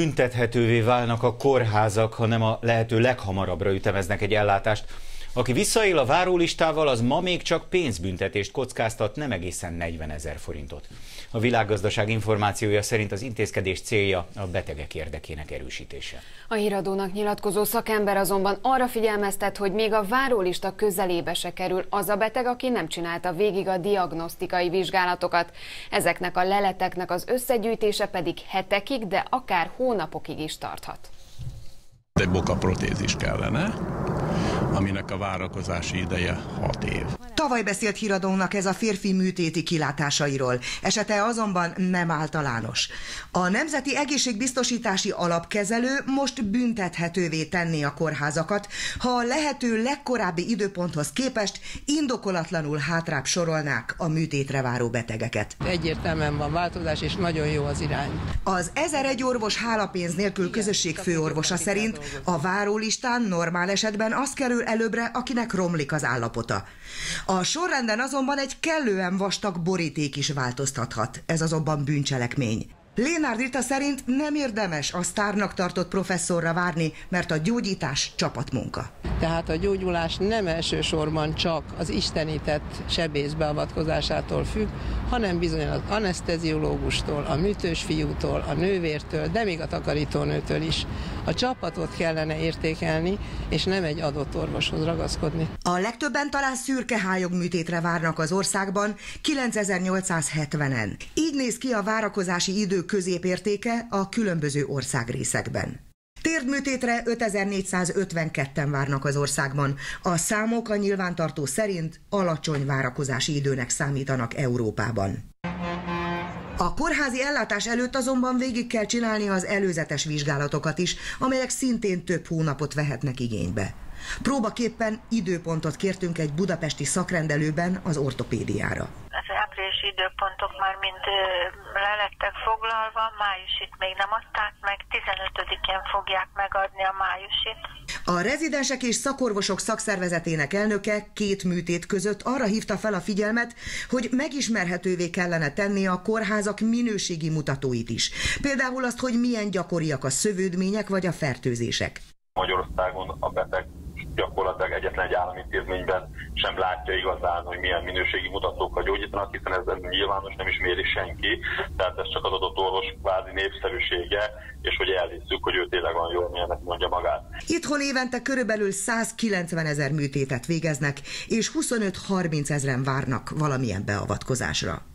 Büntethetővé válnak a kórházak, hanem a lehető leghamarabbra ütemeznek egy ellátást. Aki visszaél a várólistával, az ma még csak pénzbüntetést kockáztat, nem egészen 40 ezer forintot. A világgazdaság információja szerint az intézkedés célja a betegek érdekének erősítése. A híradónak nyilatkozó szakember azonban arra figyelmeztet, hogy még a várólista közelébe se kerül az a beteg, aki nem csinálta végig a diagnosztikai vizsgálatokat. Ezeknek a leleteknek az összegyűjtése pedig hetekig, de akár hónapokig is tarthat. Egy boka protézis kellene, aminek a várakozási ideje 6 év. Tavaly beszélt híradónak ez a férfi műtéti kilátásairól. Esete azonban nem általános. A Nemzeti Egészségbiztosítási Alapkezelő most büntethetővé tenni a kórházakat, ha a lehető legkorábbi időponthoz képest indokolatlanul hátrább sorolnák a műtétre váró betegeket. Egyértelműen van változás, és nagyon jó az irány. Az 1001 orvos hálapénz nélkül közösség főorvosa szerint a várólistán normál esetben az kerül előbbre, akinek romlik az állapota. A sorrenden azonban egy kellően vastag boríték is változtathat. Ez azonban bűncselekmény. Lénár Rita szerint nem érdemes a sztárnak tartott professzorra várni, mert a gyógyítás csapatmunka. Tehát a gyógyulás nem elsősorban csak az istenített sebész beavatkozásától függ, hanem bizony az anesteziológustól, a műtős fiútól, a nővértől, de még a takarítónőtől is. A csapatot kellene értékelni, és nem egy adott orvoshoz ragaszkodni. A legtöbben talán szürkehályog műtétre várnak az országban, 9870-en. Így néz ki a várakozási idő középértéke a különböző országrészekben. Térdműtétre 5452-en várnak az országban. A számok a nyilvántartó szerint alacsony várakozási időnek számítanak Európában. A kórházi ellátás előtt azonban végig kell csinálni az előzetes vizsgálatokat is, amelyek szintén több hónapot vehetnek igénybe. Próbaképpen időpontot kértünk egy budapesti szakrendelőben az ortopédiára áprilisi időpontok már mind lelettek foglalva, májusit még nem adták meg, 15-én fogják megadni a májusit. A rezidensek és szakorvosok szakszervezetének elnöke két műtét között arra hívta fel a figyelmet, hogy megismerhetővé kellene tenni a kórházak minőségi mutatóit is. Például azt, hogy milyen gyakoriak a szövődmények vagy a fertőzések. Magyarországon a beteg gyakorlatilag egyetlen egy államintézményben sem látja igazán, hogy milyen minőségi mutatókkal gyógyítanak, hiszen ez nyilvános nem is méri senki, tehát ez csak az adott orvos kvázi népszerűsége, és hogy elhisszük, hogy ő tényleg van jól, milyennek mondja magát. Itthon évente körülbelül 190 ezer műtétet végeznek, és 25-30 ezeren várnak valamilyen beavatkozásra.